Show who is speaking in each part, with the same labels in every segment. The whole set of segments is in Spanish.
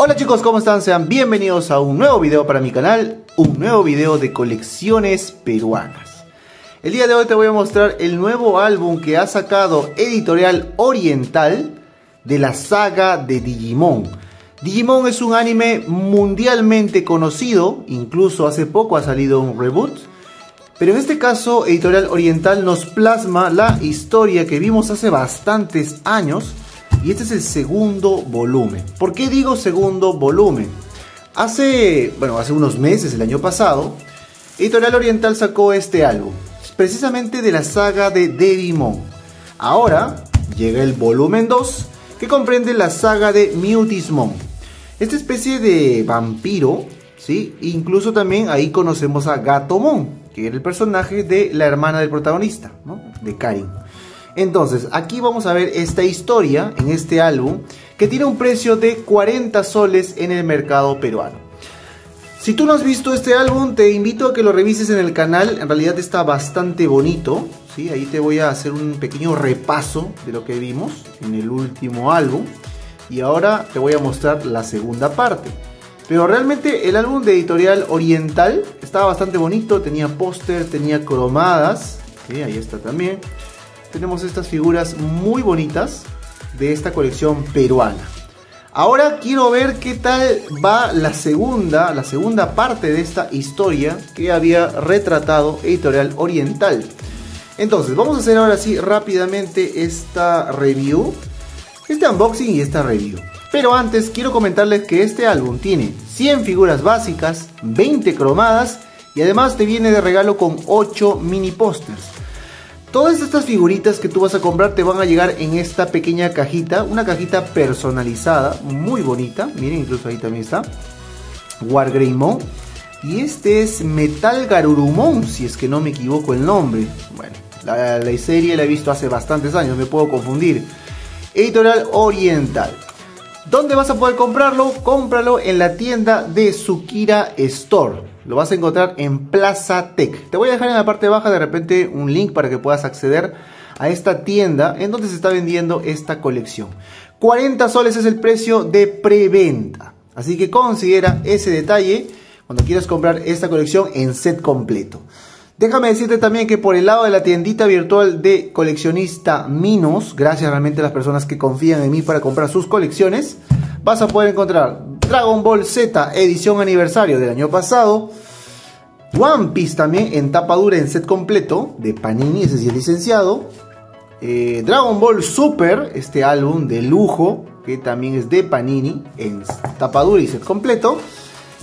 Speaker 1: Hola chicos, ¿cómo están? Sean bienvenidos a un nuevo video para mi canal, un nuevo video de colecciones peruanas. El día de hoy te voy a mostrar el nuevo álbum que ha sacado Editorial Oriental de la saga de Digimon. Digimon es un anime mundialmente conocido, incluso hace poco ha salido un reboot, pero en este caso Editorial Oriental nos plasma la historia que vimos hace bastantes años y este es el segundo volumen. ¿Por qué digo segundo volumen? Hace, bueno, hace unos meses, el año pasado, Editorial Oriental sacó este álbum, precisamente de la saga de Devimon. Ahora llega el volumen 2, que comprende la saga de Mutismon. Esta especie de vampiro, ¿sí? Incluso también ahí conocemos a Gatomon, que era el personaje de la hermana del protagonista. De Karin. Entonces, aquí vamos a ver esta historia en este álbum que tiene un precio de 40 soles en el mercado peruano. Si tú no has visto este álbum, te invito a que lo revises en el canal. En realidad está bastante bonito. ¿sí? Ahí te voy a hacer un pequeño repaso de lo que vimos en el último álbum. Y ahora te voy a mostrar la segunda parte. Pero realmente el álbum de editorial oriental estaba bastante bonito. Tenía póster, tenía cromadas. Ahí está también tenemos estas figuras muy bonitas de esta colección peruana. Ahora quiero ver qué tal va la segunda, la segunda parte de esta historia que había retratado Editorial Oriental. Entonces, vamos a hacer ahora sí rápidamente esta review, este unboxing y esta review. Pero antes quiero comentarles que este álbum tiene 100 figuras básicas, 20 cromadas y además te viene de regalo con 8 mini pósters. Todas estas figuritas que tú vas a comprar te van a llegar en esta pequeña cajita, una cajita personalizada, muy bonita, miren, incluso ahí también está, Wargreymon, y este es Metal Garurumon, si es que no me equivoco el nombre, bueno, la, la serie la he visto hace bastantes años, me puedo confundir, Editorial Oriental. ¿Dónde vas a poder comprarlo? Cómpralo en la tienda de Sukira Store. Lo vas a encontrar en Plaza Tech. Te voy a dejar en la parte baja de repente un link para que puedas acceder a esta tienda en donde se está vendiendo esta colección. 40 soles es el precio de preventa. Así que considera ese detalle cuando quieras comprar esta colección en set completo. Déjame decirte también que por el lado de la tiendita virtual de coleccionista Minos, gracias realmente a las personas que confían en mí para comprar sus colecciones, vas a poder encontrar Dragon Ball Z edición aniversario del año pasado, One Piece también en tapa dura en set completo de Panini, ese sí es licenciado, eh, Dragon Ball Super, este álbum de lujo que también es de Panini en tapa dura y set completo,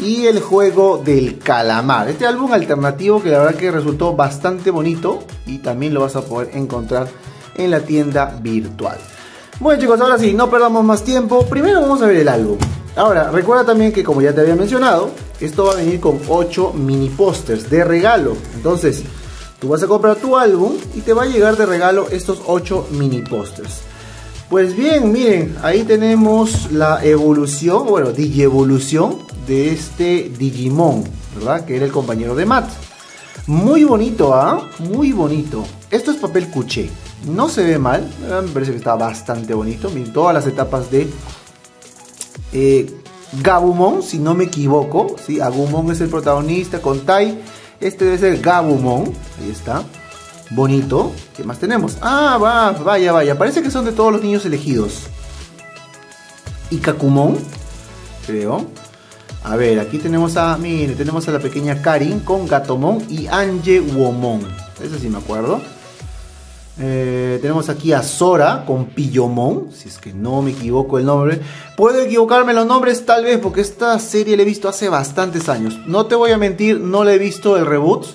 Speaker 1: y el juego del calamar. Este álbum alternativo que la verdad que resultó bastante bonito y también lo vas a poder encontrar en la tienda virtual. Bueno chicos, ahora sí, no perdamos más tiempo. Primero vamos a ver el álbum. Ahora, recuerda también que como ya te había mencionado, esto va a venir con 8 mini pósters de regalo. Entonces, tú vas a comprar tu álbum y te va a llegar de regalo estos 8 mini pósters. Pues bien, miren, ahí tenemos la evolución, bueno, digievolución de este Digimon, ¿verdad? Que era el compañero de Matt. Muy bonito, ¿ah? Muy bonito. Esto es papel cuché. No se ve mal, me parece que está bastante bonito. Miren, todas las etapas de eh, Gabumon, si no me equivoco. ¿sí? Agumon es el protagonista con Tai. Este debe ser Gabumon. Ahí está. Bonito. ¿Qué más tenemos? Ah, va, vaya, vaya. Parece que son de todos los niños elegidos. Y Kakumon, creo. A ver, aquí tenemos a, mire, tenemos a la pequeña Karin con Gatomon y Ange Womon. Eso sí me acuerdo. Eh, tenemos aquí a Sora con Pillomon, si es que no me equivoco el nombre. Puedo equivocarme los nombres tal vez porque esta serie la he visto hace bastantes años. No te voy a mentir, no la he visto el reboot.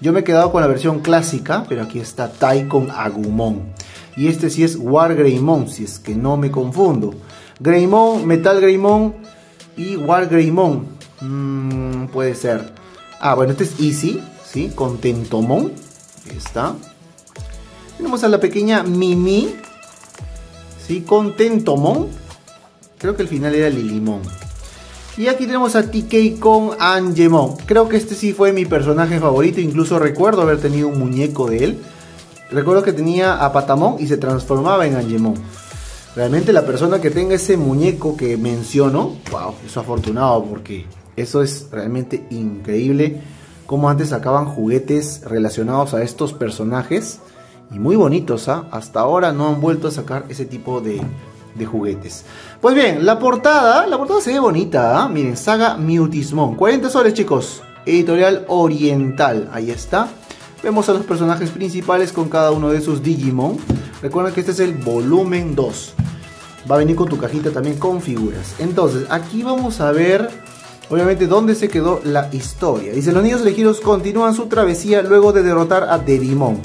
Speaker 1: Yo me he quedado con la versión clásica, pero aquí está Tai con Agumon. Y este sí es War Greymon, si es que no me confundo. Greymon, Metal Greymon y War Greymon. Mm, puede ser. Ah, bueno, este es Easy, ¿sí? Contentomon. Ahí está. Tenemos a la pequeña Mimi, ¿sí? Contentomon. Creo que el final era Lilimon. Y aquí tenemos a TK con Angemon. Creo que este sí fue mi personaje favorito. Incluso recuerdo haber tenido un muñeco de él. Recuerdo que tenía a Patamon y se transformaba en Angemon. Realmente la persona que tenga ese muñeco que menciono, wow, es afortunado porque eso es realmente increíble. Como antes sacaban juguetes relacionados a estos personajes y muy bonitos, ¿ah? Hasta ahora no han vuelto a sacar ese tipo de, de juguetes. Pues bien, la portada, la portada se ve bonita, ¿ah? Miren, Saga Mutismon. 40 soles, chicos. Editorial Oriental, ahí está. Vemos a los personajes principales con cada uno de sus Digimon. Recuerda que este es el volumen 2. Va a venir con tu cajita también con figuras. Entonces, aquí vamos a ver, obviamente, dónde se quedó la historia. Dice, los niños elegidos continúan su travesía luego de derrotar a Devimon.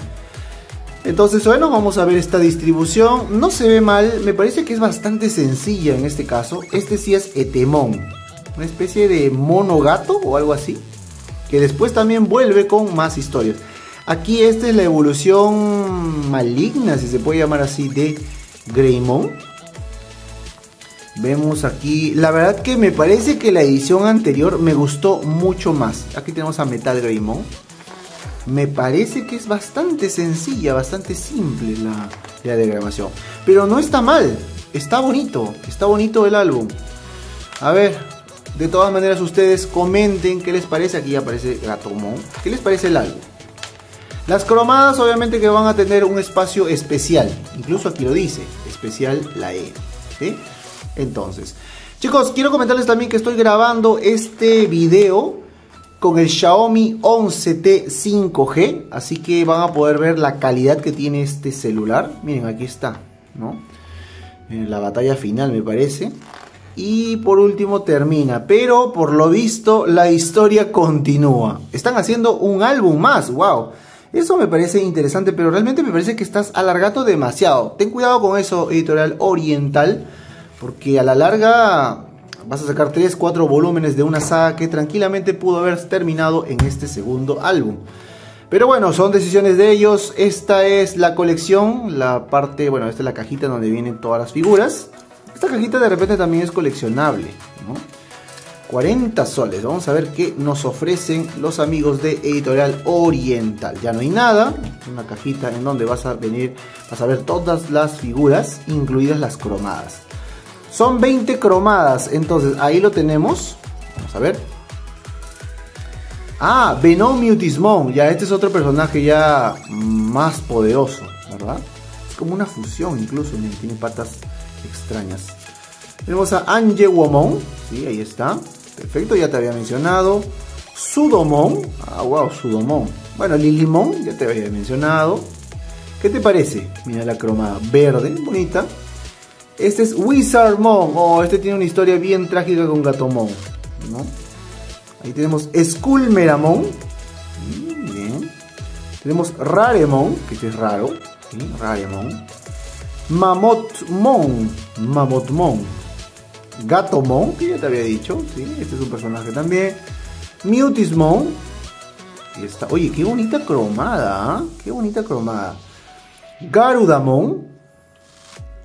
Speaker 1: Entonces, bueno, vamos a ver esta distribución. No se ve mal, me parece que es bastante sencilla en este caso. Este sí es Etemon, una especie de mono gato o algo así. Que después también vuelve con más historias. Aquí esta es la evolución maligna, si se puede llamar así, de Greymon. Vemos aquí, la verdad que me parece que la edición anterior me gustó mucho más. Aquí tenemos a Metal Greymon. Me parece que es bastante sencilla, bastante simple la, la diagramación. Pero no está mal, está bonito, está bonito el álbum. A ver, de todas maneras ustedes comenten qué les parece. Aquí aparece Gatomon. ¿Qué les parece el álbum? Las cromadas obviamente que van a tener un espacio especial. Incluso aquí lo dice, especial la E. ¿sí? Entonces, chicos, quiero comentarles también que estoy grabando este video con el Xiaomi 11T 5G, así que van a poder ver la calidad que tiene este celular. Miren, aquí está, ¿no? la batalla final me parece. Y por último termina, pero por lo visto la historia continúa. Están haciendo un álbum más, wow. Eso me parece interesante, pero realmente me parece que estás alargando demasiado. Ten cuidado con eso, editorial oriental porque a la larga vas a sacar 3, 4 volúmenes de una saga que tranquilamente pudo haber terminado en este segundo álbum. Pero bueno, son decisiones de ellos. Esta es la colección, la parte, bueno, esta es la cajita donde vienen todas las figuras. Esta cajita de repente también es coleccionable, ¿no? 40 soles. Vamos a ver qué nos ofrecen los amigos de Editorial Oriental. Ya no hay nada. Una cajita en donde vas a venir, vas a ver todas las figuras, incluidas las cromadas. Son 20 cromadas, entonces ahí lo tenemos. Vamos a ver. Ah, Venom Mutismon. Ya, este es otro personaje ya más poderoso, ¿verdad? Es como una fusión incluso, tiene patas extrañas. Tenemos a Angewomon, sí, ahí está. Perfecto, ya te había mencionado. Sudomon, ah, wow, Sudomon. Bueno, Lilimon, ya te había mencionado. ¿Qué te parece? Mira la cromada verde, bonita. Este es Wizardmon. Oh, este tiene una historia bien trágica con Gatomon. ¿no? Ahí tenemos Skullmeramon. Bien. Tenemos Raremon, que es raro. ¿sí? Raremon. Mamotmon. Mamotmon. Gatomon, que ya te había dicho. ¿sí? Este es un personaje también. Mutismon. Y está. Oye, qué bonita cromada. ¿ah? Qué bonita cromada. Garudamon.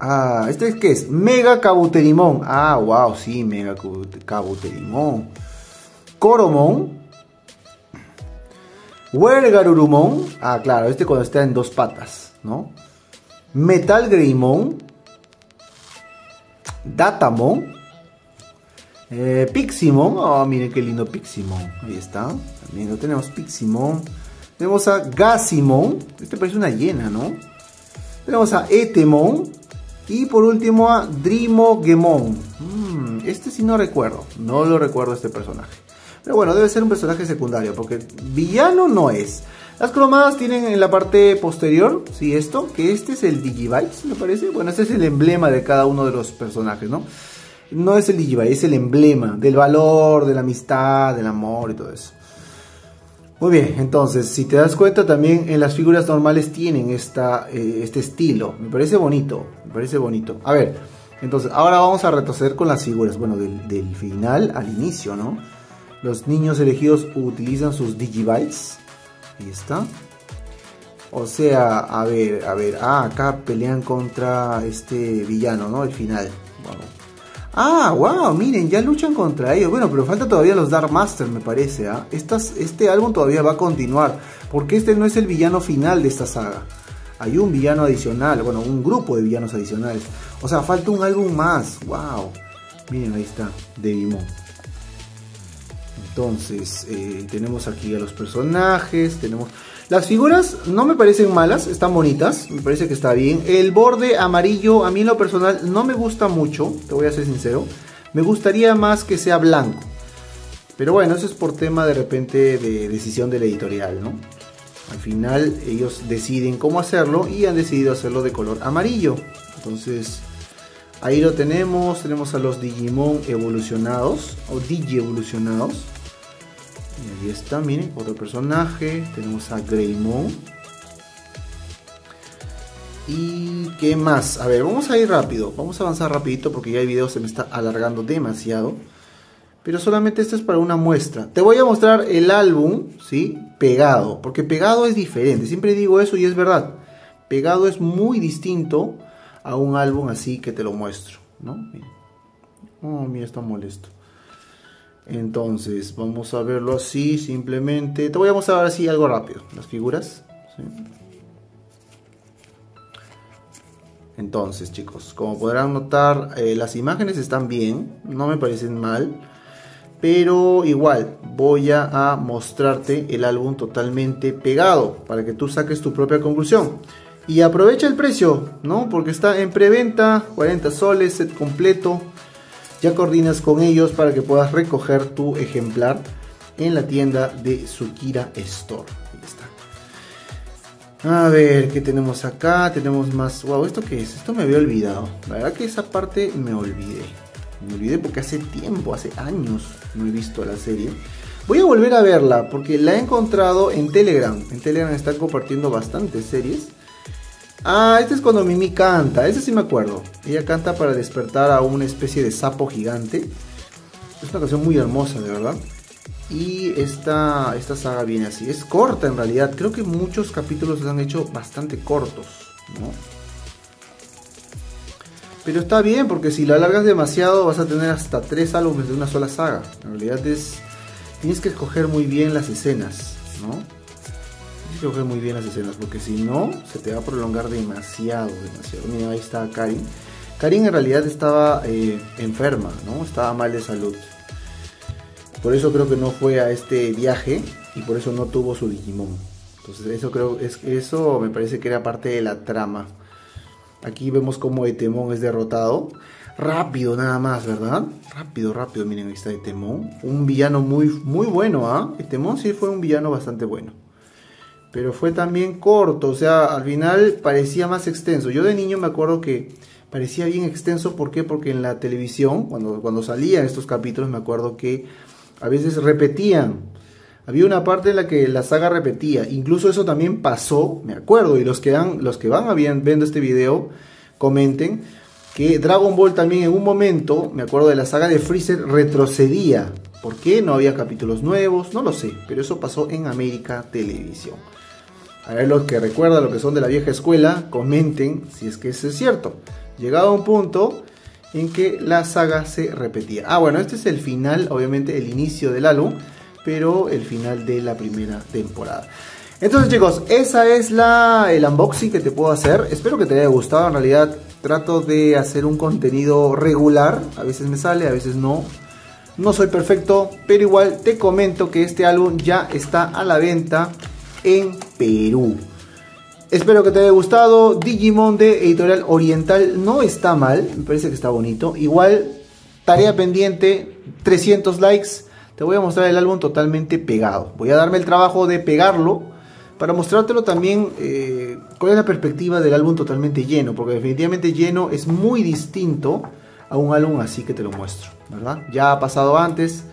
Speaker 1: Ah, ¿este es qué es? Mega Cabuterimón. Ah, wow, sí, Mega Cabuterimón. Coromón. Huergarurumón. Ah, claro, este cuando está en dos patas, ¿no? Metal Greymon. Datamon. Eh, Piximon. Oh, miren qué lindo Piximon. Ahí está. También lo tenemos Piximon. Tenemos a Gasimon. Este parece una hiena, ¿no? Tenemos a Etemon. Y por último a Dreamogemon. Mm, este sí no recuerdo. No lo recuerdo este personaje. Pero bueno, debe ser un personaje secundario. Porque villano no es. Las cromadas tienen en la parte posterior, sí, esto, que este es el Digivice, me parece. Bueno, este es el emblema de cada uno de los personajes, ¿no? No es el Digivice, es el emblema del valor, de la amistad, del amor y todo eso. Muy bien, entonces, si te das cuenta, también en las figuras normales tienen esta, eh, este estilo. Me parece bonito, me parece bonito. A ver, entonces, ahora vamos a retroceder con las figuras. Bueno, del, final al inicio, ¿no? Los niños elegidos utilizan sus Digibytes. Ahí está. O sea, a ver, a ver. Ah, acá pelean contra este villano, ¿no? El final. Ah, wow, miren, ya luchan contra ellos. Bueno, pero falta todavía los Dark Master, me parece. ¿eh? este álbum todavía va a continuar, porque este no es el villano final de esta saga. hay un villano adicional, bueno, un grupo de villanos adicionales. O sea, falta un álbum más. ¡Wow! Miren, ahí está, Devimon. Entonces, eh, tenemos aquí a los personajes, tenemos... Las figuras no me parecen malas, están bonitas, me parece que está bien. El borde amarillo, a mí en lo personal, no me gusta mucho, te voy a ser sincero. Me gustaría más que sea blanco. Pero bueno, eso es por tema de repente de decisión del editorial, ¿no? Al final ellos deciden cómo hacerlo y han decidido hacerlo de color amarillo. Entonces, ahí lo tenemos, tenemos a los Digimon evolucionados o Digi evolucionados. Y ahí está, miren, otro personaje. Tenemos a Greymon. ¿Y qué más? A ver, vamos a ir rápido. Vamos a avanzar rapidito porque ya el video se me está alargando demasiado. Pero solamente esto es para una muestra. Te voy a mostrar el álbum, ¿sí? Pegado. Porque pegado es diferente. Siempre digo eso y es verdad. Pegado es muy distinto a un álbum así que te lo muestro, ¿no? Oh, mira, está molesto. Entonces, vamos a verlo así, simplemente. Te voy a mostrar así algo rápido, las figuras. Entonces, chicos, como podrán notar, eh, las imágenes están bien, no me parecen mal. Pero igual, voy a mostrarte el álbum totalmente pegado para que tú saques tu propia conclusión. Y aprovecha el precio, ¿no? Porque está en preventa, 40 soles, set completo ya coordinas con ellos para que puedas recoger tu ejemplar en la tienda de Sukira Store. Está. A ver, ¿qué tenemos acá? Tenemos más... Wow, ¿esto qué es? Esto me había olvidado. La verdad que esa parte me olvidé. Me olvidé porque hace tiempo, hace años no he visto la serie. Voy a volver a verla porque la he encontrado en Telegram. En Telegram están compartiendo bastantes series. Ah, este es cuando Mimi canta, ese sí me acuerdo. Ella canta para despertar a una especie de sapo gigante. Es una canción muy hermosa, de verdad. Y esta, esta saga viene así. Es corta en realidad. Creo que muchos capítulos se han hecho bastante cortos, ¿no? Pero está bien, porque si la alargas demasiado vas a tener hasta tres álbumes de una sola saga. En realidad es... Tienes que escoger muy bien las escenas, ¿no? Que muy bien las escenas, porque si no, se te va a prolongar demasiado, demasiado. Mira, ahí está Karin. Karin en realidad estaba eh, enferma, ¿no? Estaba mal de salud. Por eso creo que no fue a este viaje y por eso no tuvo su Digimon. Entonces eso creo es eso me parece que era parte de la trama. Aquí vemos como Etemon es derrotado. Rápido nada más, ¿verdad? Rápido, rápido. Miren, ahí está Etemon. Un villano muy, muy bueno, ¿ah? Etemon sí fue un villano bastante bueno pero fue también corto, o sea, al final parecía más extenso. Yo de niño me acuerdo que parecía bien extenso, ¿por qué? Porque en la televisión, cuando, cuando salían estos capítulos, me acuerdo que a veces repetían. Había una parte en la que la saga repetía, incluso eso también pasó, me acuerdo, y los que, los que van viendo este video, comenten que Dragon Ball también en un momento, me acuerdo de la saga de Freezer, retrocedía. ¿Por qué? No había capítulos nuevos, no lo sé, pero eso pasó en América Televisión. A ver los que recuerdan lo que son de la vieja escuela, comenten si es que eso es cierto. Llegado a un punto en que la saga se repetía. Ah, bueno, este es el final, obviamente el inicio del álbum, pero el final de la primera temporada. Entonces chicos, esa es la, el unboxing que te puedo hacer. Espero que te haya gustado. En realidad trato de hacer un contenido regular. A veces me sale, a veces no. No soy perfecto, pero igual te comento que este álbum ya está a la venta en Perú. Espero que te haya gustado. Digimon de Editorial Oriental no está mal, me parece que está bonito. Igual, tarea pendiente, 300 likes. Te voy a mostrar el álbum totalmente pegado. Voy a darme el trabajo de pegarlo para mostrártelo también eh, cuál es la perspectiva del álbum totalmente lleno, porque definitivamente lleno es muy distinto a un álbum así que te lo muestro, ¿verdad? Ya ha pasado antes,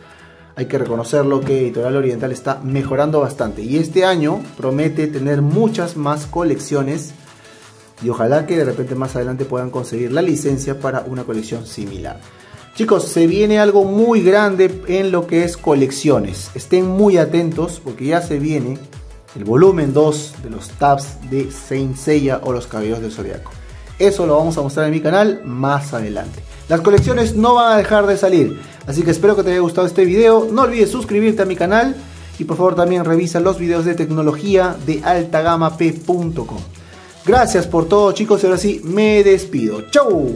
Speaker 1: hay que reconocerlo que Editorial Oriental está mejorando bastante y este año promete tener muchas más colecciones y ojalá que de repente más adelante puedan conseguir la licencia para una colección similar. Chicos, se viene algo muy grande en lo que es colecciones. Estén muy atentos porque ya se viene el volumen 2 de los tabs de Saint Seiya o los cabellos del zodiaco. Eso lo vamos a mostrar en mi canal más adelante. Las colecciones no van a dejar de salir. Así que espero que te haya gustado este video. No olvides suscribirte a mi canal. Y por favor también revisa los videos de tecnología de altagamaP.com. Gracias por todo chicos y ahora sí me despido. ¡Chau!